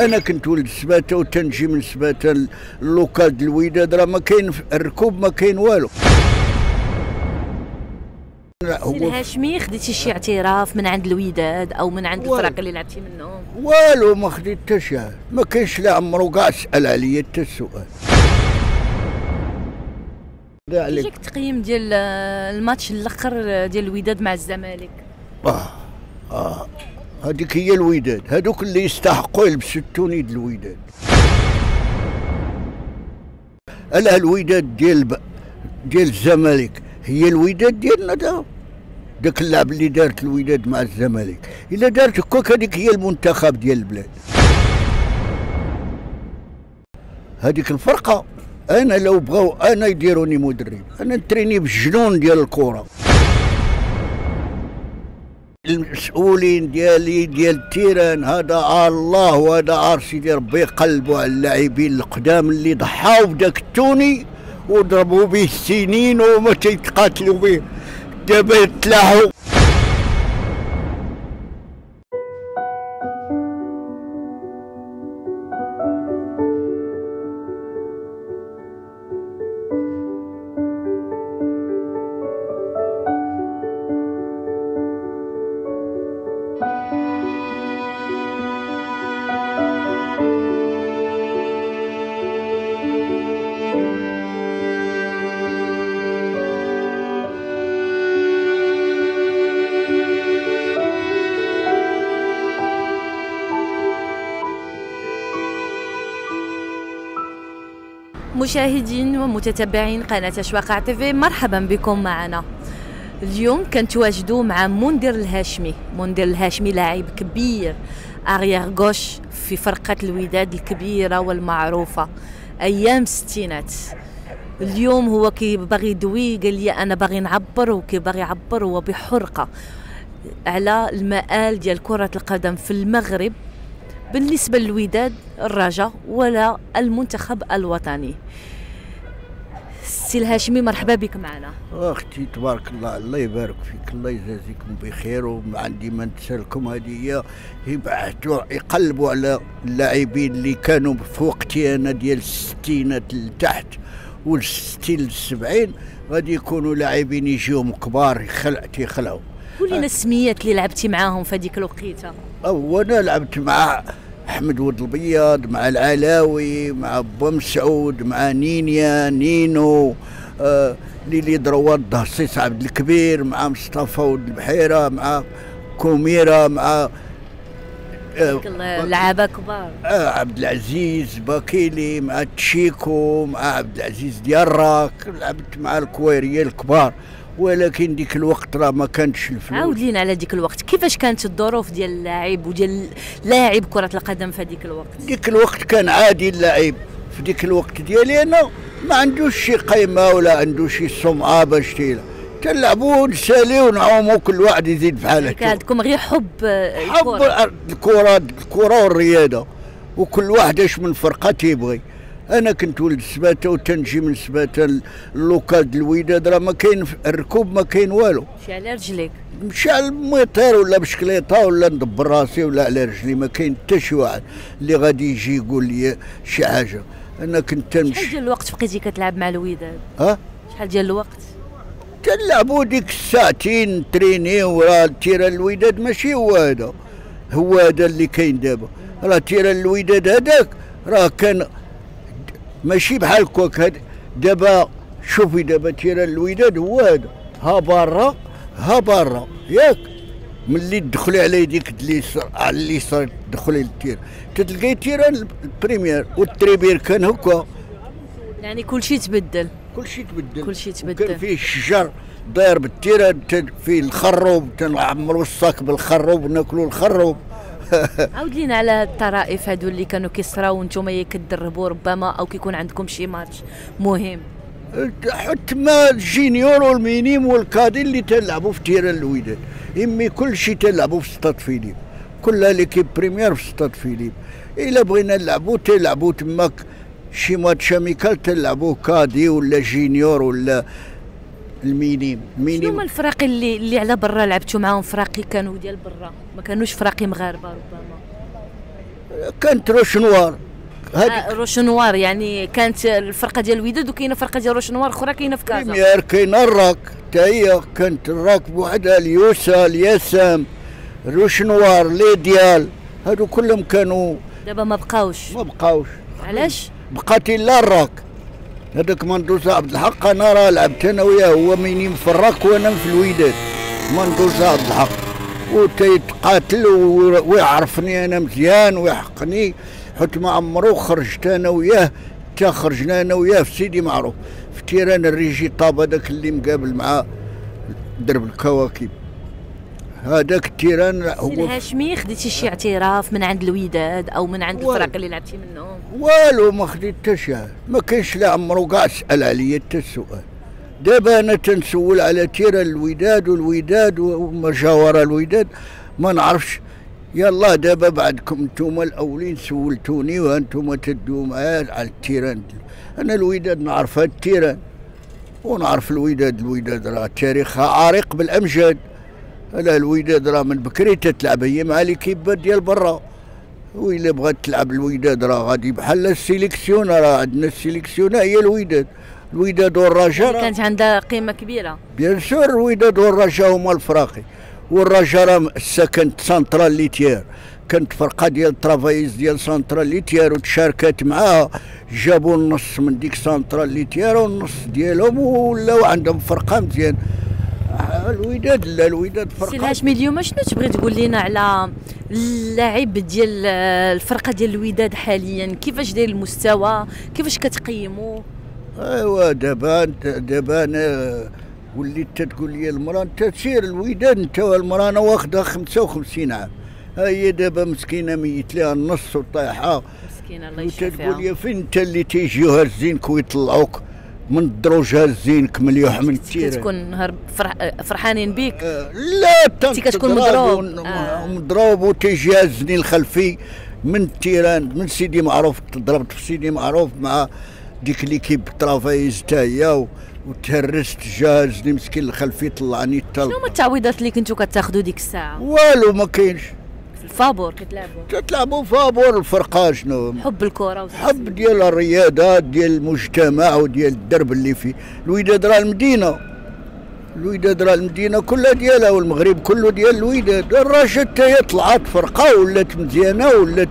أنا كنت ولد سباتة وتنجي من سباتة اللوكال ديال الوداد راه ما كاين الركوب ما كاين والو. الهاشمي خديتي شي اعتراف من عند الوداد أو من عند. الفرق اللي لعبتي منهم والو ما خديت حتى شي. ما كاينش لا عمرو كاع سأل عليا حتى السؤال. عليك. التقييم ديال آه، الماتش الأخر ديال الوداد مع الزمالك. آه. هذيك هي الوداد هذوك اللي يستحقوا يلبسوا التوني ديال الوداد ألا الوداد ديال. ديال الزمالك هي الوداد ديالنا دا داك اللعب اللي دارت الوداد مع الزمالك. إلا دارت هكاك هذيك هي المنتخب ديال البلاد. هذيك الفرقة أنا لو بغاو أنا يديروني مدرب. أنا نتريني بالجنون ديال الكرة. المسؤولين ديالي ديال التيران. هذا الله وهذا سيدي ربي يقلبوا على اللاعبين القدام اللي ضحاو بداك التوني وضربوا به السنين وما تيتقاتلوا به. دابا يتلاحوا مشاهدين ومتتبعين قناة أشواق TV مرحبا بكم معنا. اليوم كنتواجدوا مع منذر الهاشمي. منذر الهاشمي لاعب كبير arrière gauche في فرقة الوداد الكبيرة والمعروفة. أيام الستينات. اليوم هو كي باغي يدوي قال لي أنا باغي نعبر وكي باغي يعبر هو بحرقة على المآل ديال كرة القدم في المغرب بالنسبة للوداد الرجاء ولا المنتخب الوطني. سي الهاشمي مرحبا بك معنا. أختي تبارك الله الله يبارك فيك الله يجازيكم بخير وما عندي ما نتسالكم هذه هي يبعثوا يقلبوا على اللاعبين اللي كانوا في وقتي أنا ديال الستينات لتحت والستين للسبعين غادي يكونوا لاعبين يجيهم كبار يخلع تيخلعوا. قولينا السميات اللي لعبتي معاهم في هذيك الوقيتة. أو أنا لعبت مع أحمد ود البياض مع العلاوي مع با مسعود مع نينيا نينو آه ليلي درواد دهصيص عبد الكبير مع مصطفى ود البحيرة مع كوميره مع آه لعابه كبار. آه عبد العزيز باكيلي مع تشيكو مع عبد العزيز دياراك لعبت مع الكويريه الكبار. ولكن ديك الوقت راه ما كانش الفلوس. عاود لينا على ديك الوقت. كيفاش كانت الظروف ديال اللاعب وديال لاعب كرة القدم في هذيك الوقت؟ ديك الوقت كان عادي اللعيب في ديك الوقت ديالي أنا ما عندوش شي قيمة ولا عنده شي سمعه باش تيلا. تلعبوا نساليو ونعوموا كل واحد يزيد في حاله كان عندكم غير حب آه، حب الكرة. الكرة الكرة والرياضة. وكل واحد اش من فرقة تيبغي. أنا كنت ولد سباتة وتنجي من سباتة ال local ديال الوداد راه ما كاين الركوب ما كاين والو. مشي على رجليك. مشى على الموطير ولا بشكليطة ولا ندبر راسي ولا على رجلي ما كاين حتى شي واحد اللي غادي يجي يقول لي شي حاجة. أنا كنت شحال تمشي ديال الوقت بقيتي كتلعب مع الوداد ها؟ شحال ديال الوقت؟ تلعبوا ديك الساعتين ترينيو راه terrain الوداد ماشي هو هذا. هو هذا اللي كاين دابا. راه terrain الوداد هذاك راه كان ماشي بحال هاد. دابا شوفي دابا terrain الوداد هو هذا ها برا ها برا. ياك. ملي تدخلي على يديك اليسار على اليسار تدخلي لل terrain. تلقاي terrain ال première وال tribune كان هكا. يعني كل شيء تبدل. كل شيء تبدل. كل شيء وكان تبدل. فيه الشجر داير بال terrain فيه الخروب تنعمروا ال sac بالخروب ناكلوا الخروب. عاود لينا على الطرائف هادو اللي كانوا كيصراو وأنتم كتدربوا ربما أو كيكون عندكم شي ماتش مهم. حتى ما الجينيور والمينيم والكادي اللي تلعبوا في terrain الوداد. يمي كل شيء تلعبوا في ستاد فيليب. كلها l'équipe première في ستاد فيليب. إلا بغينا نلعبوا تلعبوا تماك شي match amical تلعبوا cadets ولا juniors ولا ال minimes شنو ال minimes هما الفرق اللي اللي على برا لعبتوا معاهم؟ فراقي كانوا ديال برا. ما كانوش فراقي مغاربة ربما. كانت روش نوار هذيك آه روش نوار يعني كانت الفرقة ديال الوداد وكاينة فرقة ديال روش نوار أخرى كاينة في كازا. première كاين الراك. تا هي كانت الراك بوحدها اليوسا الياسام روش نوار لي ديال هادو كلهم كانوا دابا ما بقاوش. ما بقاوش. علاش؟ بقات الا الراك. هذاك مندوز عبد الحق أنا راه لعبت أنا وياه هو minimes في الراك وأنا في الوداد مندوز عبد الحق. وتيتقاتل ويعرفني أنا مزيان ويحقني. حيت ما عمرو خرجت أنا وياه تا خرجنا أنا وياه في سيدي معروف. في terrain الريجي طاب هذاك اللي مقابل مع درب الكواكب. هذاك ال terrain هو الهاشمي خديتي شي اعتراف من عند الوداد أو من عند. الفرق اللي لعبتي منهم؟ والو ما خديت حتى شي. ما كاينش لا عمرو كاع سأل عليا حتى السؤال. دابا أنا تنسول على terrain الوداد والوداد وما جاورا الوداد. ما نعرفش. يلا دابا بعدكم نتوما الأولين سولتوني وأنتم تدوا معايا على ال terrain. أنا الوداد نعرف هاد ال terrain. ونعرف الوداد الوداد راه تاريخها عريق بالأمجاد. لا الوداد راه من بكري تتلعب هي مع ليكيبات ديال برا. وإلا بغات تلعب الوداد راه غادي بحال ال sélection راه عندنا ال sélection هي الوداد الوداد والرجاء راه كانت عندها قيمة كبيرة. bien sûr الوداد والرجاء هما الفراقي. والرجاء راه سكنت سانترال ليتير كانت فرقة ديال ترافايز ديال سانترال ليتير وتشاركات معاها. جابوا النص من ديك سانترال ليتير والنص ديالهم ولاو عندهم فرقة مزيان. الوداد لا الوداد c'est فرقة الهاشمي اليوم شنو تبغي تقول لنا على اللاعب ديال الفرقة ديال الوداد حاليا؟ كيفاش داير المستوى؟ كيفاش كتقيموا أيوا دابا انت دابا أنا وليت تقول لي المرأة أنت تسير الوداد أنت والمرأة أنا واخدها 55 عام. ها هي دابا مسكينة ميت لها النص وطايحه مسكينة الله يشفيها لي فين أنت اللي تيجيو هازينك ويطلعوك من الدروج هازينك مليوح من ال terrain كتكون فرح آه، فرحانين بك آه، لا انت كتكون مضروب. آه. مضروب وتيجي هزني الخلفي من ال terrain من سيدي معروف تضربت في سيدي معروف مع ديك l'équipe ترافايز تا هي وتهرست هازني مسكين الخلفي طلعني شنو هما التعويضات اللي كنتو كتاخذوا ديك الساعة والو ما كاينش في الفابور كتلعبوا تتلعبوا فابور الفرقة شنو؟ حب الكرة حب ديال الرياضة ديال المجتمع وديال الدرب اللي فيه. الوداد راه المدينة. الوداد راه المدينة كلها ديالها والمغرب كله ديال الوداد الرشاد حتى هي طلعت فرقة ولات مزيانة ولات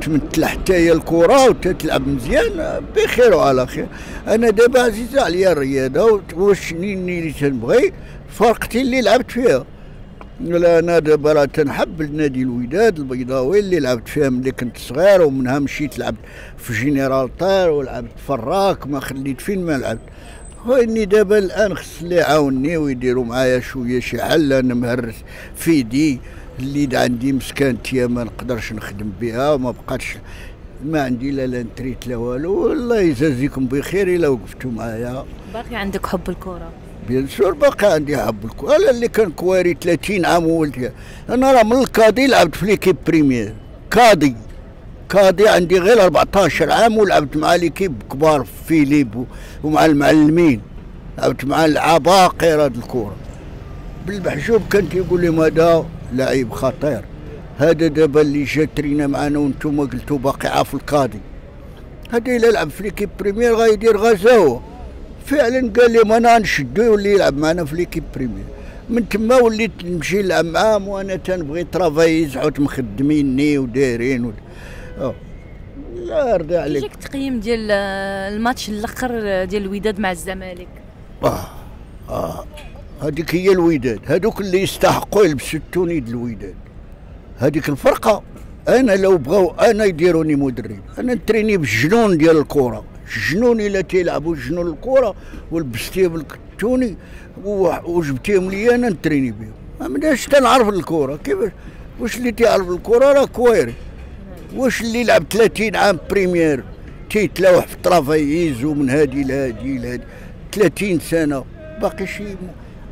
تمثل حتى هي الكرة وتتلعب مزيان. بخير وعلى خير. أنا دابا عزيزة عليا الرياضة واش نيني اللي تنبغي. فرقتي اللي لعبت فيها. لا أنا دابا راه تنحب النادي الوداد البيضاوي اللي لعبت فيها ملي كنت صغير ومنها مشيت لعبت في جنرال طير ولعبت في الراك ما خليت فين ما لعبت. هو إني دابا الآن خص اللي يعاونني ويديروا معايا شوية شي حل أنا مهرس في يدي اللي عندي مسكانتي ما نقدرش نخدم بها وما بقاتش ما عندي لا la retraite لا والو. الله يجازيكم بخير إلا وقفتوا معايا. باقي عندك حب الكرة bien sûr باقي عندي حب. الكورة أنا اللي كان كواري 30 عام وولدي أنا راه من ال cadets لعبت في l'équipe première. كادي كادي عندي غير 14 عام ولعبت مع ليكيب كبار فيليب و- ومع المعلمين. لعبت مع العباقرة الكورة. بالمحجوب كان تيقول لي هذا لعيب خطير. هذا دابا اللي جا ترينا معنا وأنتم قلتوا باقي عارف الكادي هذا إلا لعب في ليكيب بريمير غايدير غزاوة. فعلا قال لي ما أنا نشدو يولي يلعب معنا في ليكيب بريمير. من تما وليت نمشي نلعب معاهم وأنا تنبغي ترافايز حوت مخدميني ودايرين و... أوه. لا يرضي عليك. جاك التقييم ديال آه، الماتش الأخر ديال الوداد مع الزمالك؟ آه. آه. هذيك هي الوداد. هذوك اللي يستحقوا يلبسوا ال tenue د الوداد. هذيك الفرقة. أنا لو بغاو أنا يديروني مدرب. أنا نتريني بالجنون ديال الكرة. الجنون إلا تيلعبوا جنون الكرة ولبستيهم ال tenue و- وجبتيهم لي أنا نتريني بهم ما مناش تنعرف الكرة كيفاش واش اللي تيعرف الكرة راه كويري. واش اللي لعب 30 عام première تيتلاوح في طرافايز ومن هادي لهادي لهادي 30 سنة. باقي شي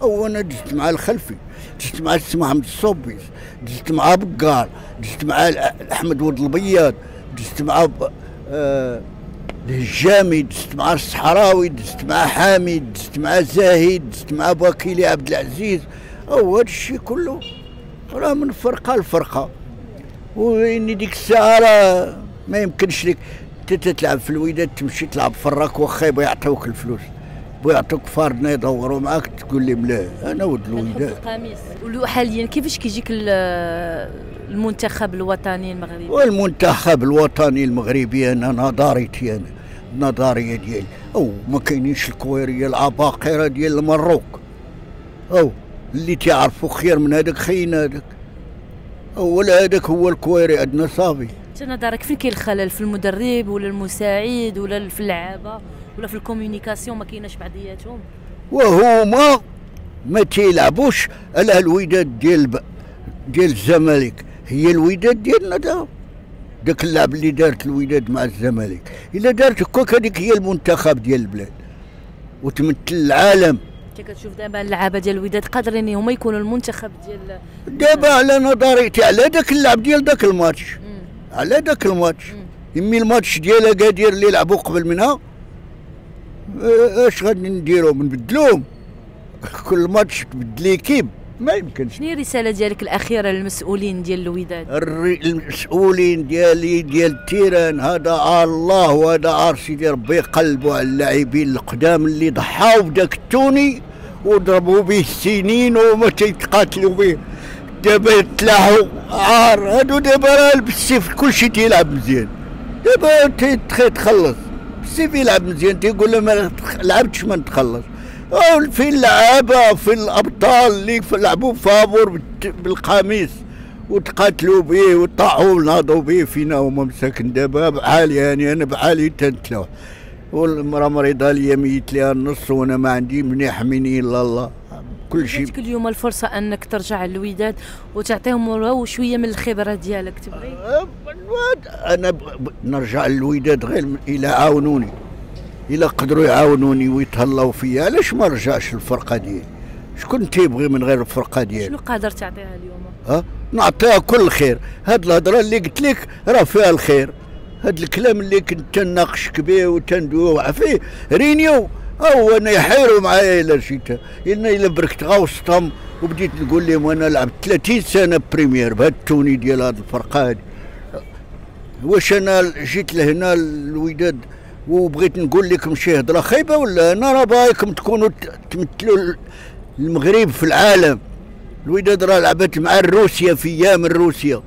أو أنا دزت مع الخلفي دزت مع السي محمد الصوبيس دزت مع بقار دزت مع أحمد ولد البياض دزت مع. آه الهجامي دزت مع الصحراوي دزت مع حامد دزت مع زاهد دزت مع باكيلي عبد العزيز. أو هذا الشيء كله راه من فرقة لفرقة. واني ديك الساعة راه ما يمكنش لك تلعب في الوداد تمشي تلعب في الراك واخا يبغوا يعطيوك الفلوس. بغا يعطوك فاردنا يدوروا معاك تقول لي ملا أنا ولد الوداد. القميص. حاليا كيفاش كيجيك المنتخب الوطني المغربي؟ والمنتخب الوطني المغربي أنا نظريتي أنا. النظريه ديالي أو ما كاينينش الكويريه العباقره ديال المروك. أو اللي تعرفوا خير من هذاك خاين هذاك ولا هذاك هو الكويري عندنا صافي. أنت نظرك فين كاين الخلل؟ في المدرب ولا المساعد ولا في اللعابة ولا في ال communication ما كايناش بعضياتهم؟ وهما ما تيلعبوش على الوداد ديال ديال الزمالك. هي الوداد ديالنا دا داك اللعب اللي دارت الوداد مع الزمالك. إلا دارت هكاك هذيك هي المنتخب ديال البلاد. وتمثل العالم. انت كتشوف دابا اللعابة ديال الوداد قادرين هما يكونوا المنتخب ديال دابا على نظريتي على داك اللعب ديال داك الماتش. على داك الماتش. يمي الماتش ديال أكادير اللي لعبوا قبل منها أش غادي نديرو؟ نبدلوهم. كل ماتش تبدل l'équipe. ما يمكنش. شنو هي الرسالة ديالك الأخيرة للمسؤولين ديال الوداد؟ المسؤولين ديالي ديال ال terrain هذا الله وهذا سيدي ربي يقلبوا على اللاعبين القدام اللي ضحاو بداك ال tenue وضربوا به السنين وما تيتقاتلوا به. دابا يتلاحوا عار هادو دابا راه بالسيف كلشي تيلعب مزيان. دابا تخلص. بالسيف يلعب مزيان تيقول له ما لعبتش ما نتخلص. في اللعابة في الأبطال اللي لعبوا فابور بالقميص وتقاتلوا به وطاحوا وناضوا به فينا هما مساكن. دابا بحالي يعني أنا بحالي تنتلوح والمرأة مريضة ليا ميت ليها النص وأنا ما عندي من يحميني الا الله كل شيء. جاتك اليوم الفرصة أنك ترجع للوداد وتعطيهم شوية من الخبرة ديالك تبغي؟ أه، أنا نرجع للوداد غير إلى عاونوني. الا قدروا يعاونوني ويتهلاو فيا علاش ما رجعش الفرقة ديالي؟ شكون تيبغي من غير الفرقة ديالي؟ شنو قادر تعطيها اليوم؟ ها؟ نعطيها كل خير. هاد الهضرة اللي قلت لك راه فيها الخير. هاد الكلام اللي كنت تناقشك به وتندوي فيه réunion. هو أنا يحيروا معايا إلا جيت الا إلا بركت غوصتهم وبديت نقول لهم أنا لعبت 30 سنة première بهاد ال tenue ديال هاد الفرقة هادي. واش أنا جيت لهنا الوداد وبغيت نقول لكم شي هضرة خايبة ولا أنا راه باغيكم تكونوا تمثلوا المغرب في العالم. الوداد راه لعبت مع روسيا في أيام روسيا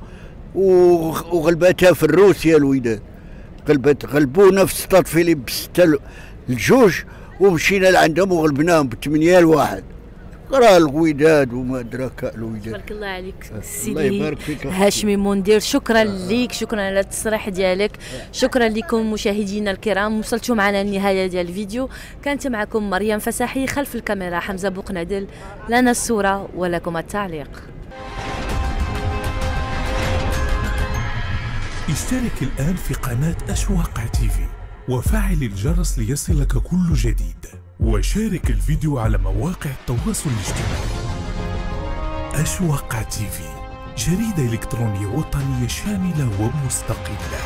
وغلبتها في روسيا الوداد غلبت غلبونا في ستاد فيليب بستة الجوج ومشينا لعندهم وغلبناهم بثمانية لواحد. راه الوداد وما أدراك الوداد. بارك الله عليك سيدي هاشمي مندير شكرا ليك شكرا على التصريح ديالك. شكرا لكم مشاهدينا الكرام وصلتوا معنا النهايه ديال الفيديو. كانت معكم مريم فساحي خلف الكاميرا حمزة بوقنادل لنا الصورة ولكم التعليق. اشترك الآن في قناة أشواق تيفي وفعل الجرس ليصلك كل جديد. وشارك الفيديو على مواقع التواصل الاجتماعي. أشواق تيفي جريدة إلكترونية وطنية شاملة ومستقلة.